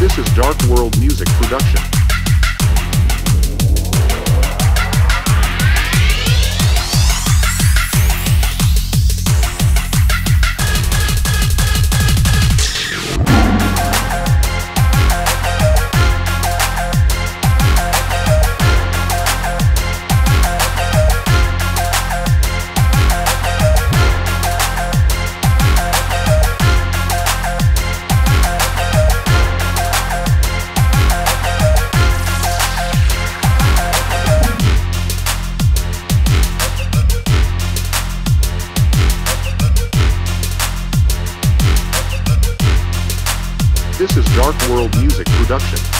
This is Dark World Music Production. This is Dark World Music Production.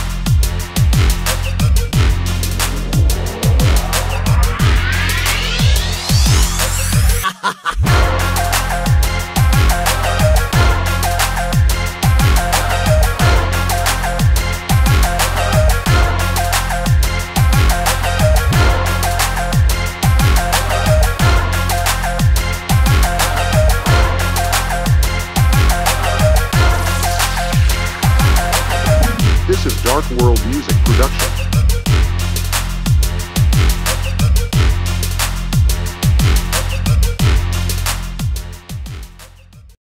Dark World Music Production.